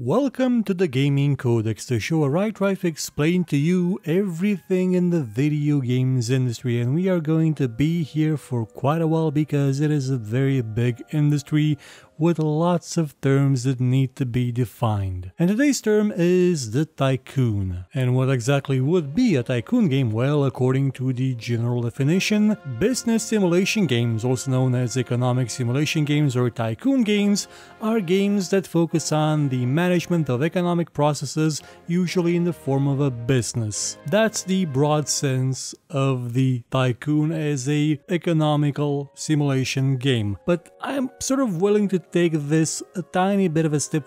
Welcome to the Gaming Codex, the show where I try to explain to you everything in the video games industry. And we are going to be here for quite a while because it is a very big industry with lots of terms that need to be defined. And today's term is the tycoon. And what exactly would be a tycoon game? Well, according to the general definition, business simulation games, also known as economic simulation games or tycoon games, are games that focus on the management of economic processes, usually in the form of a business. That's the broad sense of the tycoon as a economical simulation game. But I'm sort of willing to take this a tiny bit of a step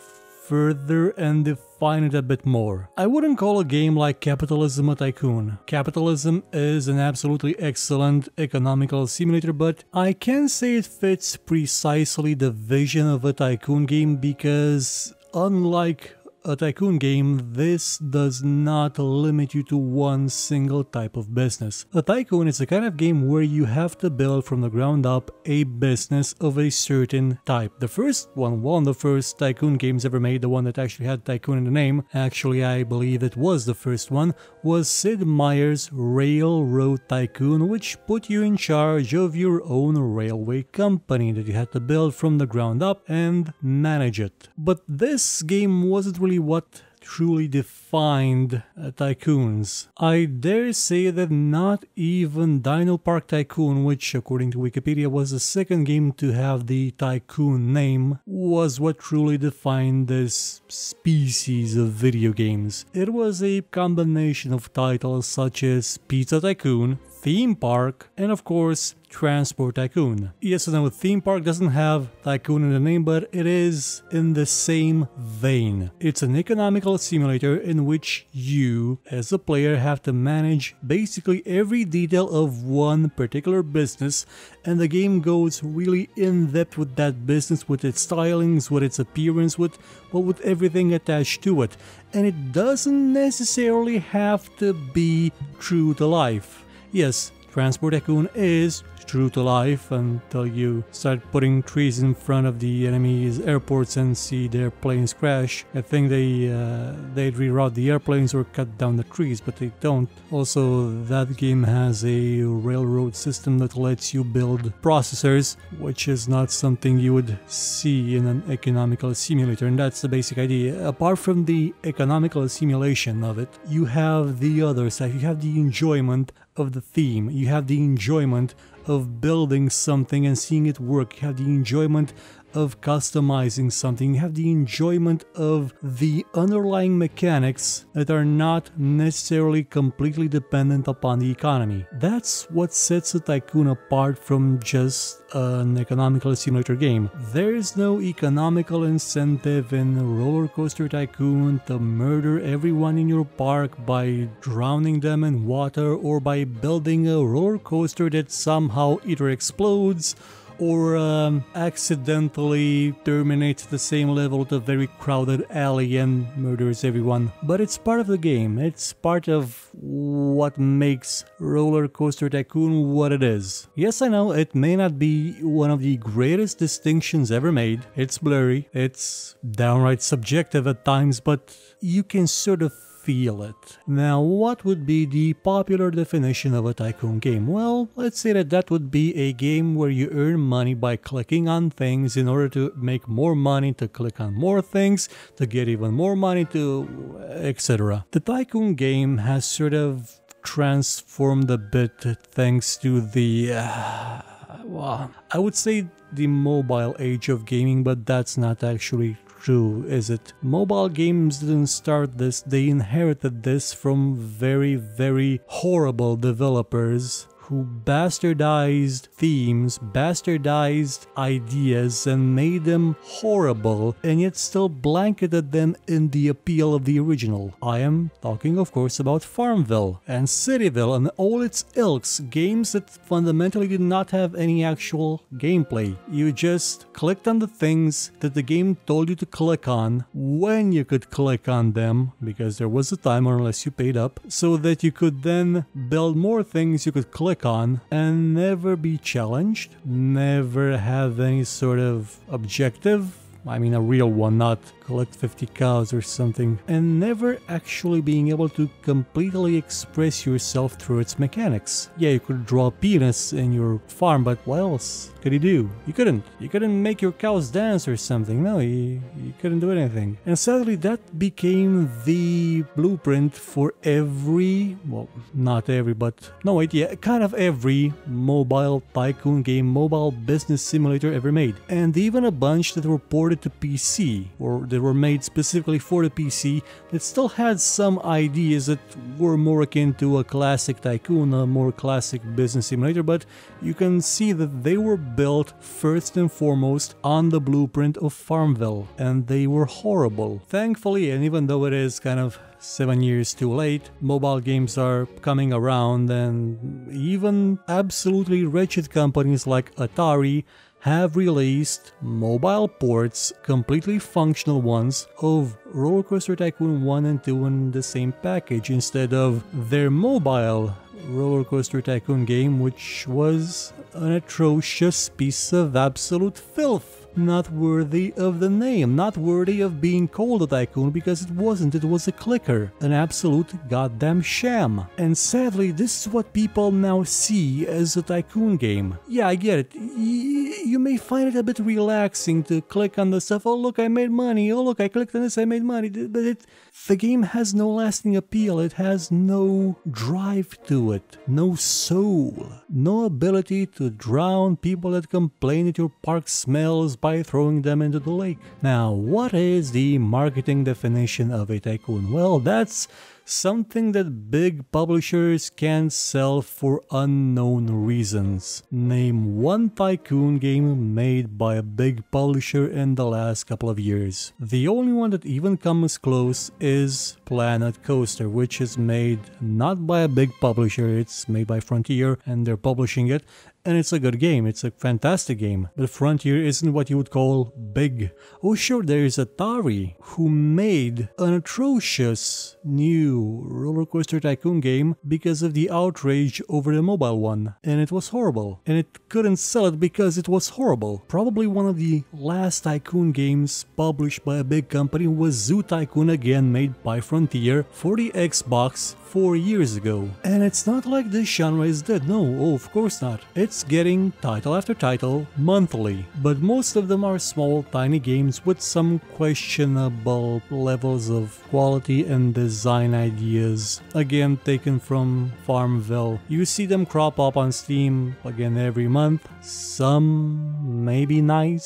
further and define it a bit more. I wouldn't call a game like Capitalism a tycoon. Capitalism is an absolutely excellent economical simulator, but I can say it fits precisely the vision of a tycoon game because unlike a tycoon game, this does not limit you to one single type of business. A tycoon is a kind of game where you have to build from the ground up a business of a certain type. The first one, one of the first tycoon games ever made, the one that actually had tycoon in the name, actually I believe it was the first one, was Sid Meier's Railroad Tycoon, which put you in charge of your own railway company that you had to build from the ground up and manage it. But this game wasn't really what truly defined uh, tycoons. I dare say that not even Dino Park Tycoon, which according to Wikipedia was the second game to have the tycoon name, was what truly defined this species of video games. It was a combination of titles such as Pizza Tycoon, Theme Park, and of course Transport Tycoon. Yes, I know Theme Park doesn't have Tycoon in the name, but it is in the same vein. It's an economical simulator in which you, as a player, have to manage basically every detail of one particular business, and the game goes really in depth with that business, with its stylings, with its appearance, with well, with everything attached to it. And it doesn't necessarily have to be true to life. Yes, Transport Tycoon is true to life until you start putting trees in front of the enemy's airports and see their planes crash. I think they uh, they'd reroute the airplanes or cut down the trees, but they don't. Also, that game has a railroad system that lets you build processors, which is not something you would see in an economical simulator, and that's the basic idea. Apart from the economical simulation of it, you have the other side. You have the enjoyment of the theme. You have the enjoyment of building something and seeing it work. You have the enjoyment of customizing something. You have the enjoyment of the underlying mechanics that are not necessarily completely dependent upon the economy. That's what sets a tycoon apart from just an economical simulator game. There is no economical incentive in Roller Coaster Tycoon to murder everyone in your park by drowning them in water or by building a roller coaster that somehow either explodes or um, accidentally terminates the same level to a very crowded alley and murders everyone. But it's part of the game, it's part of what makes Roller Coaster Tycoon what it is. Yes, I know it may not be one of the greatest distinctions ever made, it's blurry, it's downright subjective at times, but you can sort of feel it. Now, what would be the popular definition of a tycoon game? Well, let's say that that would be a game where you earn money by clicking on things in order to make more money, to click on more things, to get even more money, to etc. The tycoon game has sort of transformed a bit thanks to the... Uh, well, I would say the mobile age of gaming, but that's not actually true, is it? Mobile games didn't start this, they inherited this from very, very horrible developers who bastardized themes, bastardized ideas, and made them horrible, and yet still blanketed them in the appeal of the original. I am talking, of course, about Farmville and Cityville and all its ilks, games that fundamentally did not have any actual gameplay. You just clicked on the things that the game told you to click on when you could click on them, because there was a timer unless you paid up, so that you could then build more things you could click on and never be challenged, never have any sort of objective I mean a real one, not collect 50 cows or something, and never actually being able to completely express yourself through its mechanics. Yeah, you could draw a penis in your farm, but what else could you do? You couldn't. You couldn't make your cows dance or something. No, you, you couldn't do anything. And sadly, that became the blueprint for every, well, not every, but no, wait, yeah, kind of every mobile tycoon game, mobile business simulator ever made. And even a bunch that were ported to PC, or that were made specifically for the PC, that still had some ideas that were more akin to a classic tycoon, a more classic business simulator, but you can see that they were built first and foremost on the blueprint of Farmville, and they were horrible. Thankfully, and even though it is kind of seven years too late, mobile games are coming around, and even absolutely wretched companies like Atari have released mobile ports, completely functional ones, of Roller Coaster Tycoon 1 and 2 in the same package instead of their mobile Roller Coaster Tycoon game, which was an atrocious piece of absolute filth not worthy of the name, not worthy of being called a tycoon because it wasn't, it was a clicker, an absolute goddamn sham. And sadly, this is what people now see as a tycoon game. Yeah, I get it. Y you may find it a bit relaxing to click on the stuff, oh look, I made money, oh look, I clicked on this, I made money, but it, the game has no lasting appeal, it has no drive to it, no soul, no ability to drown people that complain that your park smells by throwing them into the lake. Now, what is the marketing definition of a tycoon? Well, that's something that big publishers can sell for unknown reasons. Name one tycoon game made by a big publisher in the last couple of years. The only one that even comes close is Planet Coaster, which is made not by a big publisher, it's made by Frontier and they're publishing it, and it's a good game, it's a fantastic game. But Frontier isn't what you would call big. Oh sure, there is Atari, who made an atrocious new Roller Coaster Tycoon game because of the outrage over the mobile one. And it was horrible. And it couldn't sell it because it was horrible. Probably one of the last Tycoon games published by a big company was Zoo Tycoon again made by Frontier for the Xbox four years ago. And it's not like this genre is dead, no, oh, of course not. It's getting title after title monthly, but most of them are small, tiny games with some questionable levels of quality and design ideas, again taken from Farmville. You see them crop up on Steam again every month, some may be nice,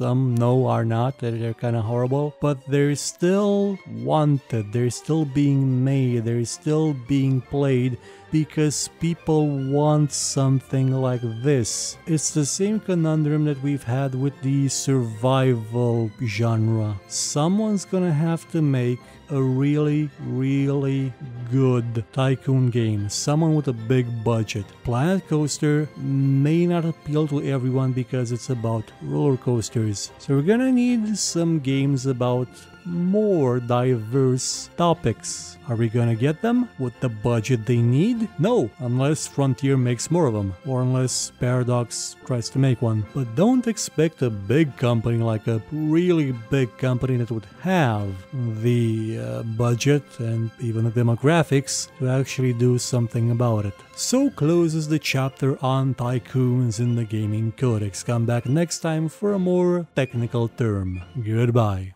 some no are not, they're kind of horrible, but they're still wanted, they're still being made, they're still being played because people want something like this. It's the same conundrum that we've had with the survival genre. Someone's gonna have to make a really, really good tycoon game. Someone with a big budget. Planet Coaster may not appeal to everyone because it's about roller coasters. So we're gonna need some games about more diverse topics. Are we gonna get them with the budget they need? No, unless Frontier makes more of them, or unless Paradox tries to make one. But don't expect a big company like a really big company that would have the uh, budget and even the demographics to actually do something about it. So closes the chapter on tycoons in the gaming codex. Come back next time for a more technical term. Goodbye.